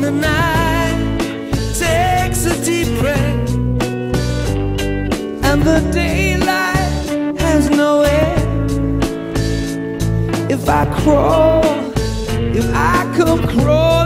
the night takes a deep breath, and the daylight has no end. If I crawl, if I could crawl.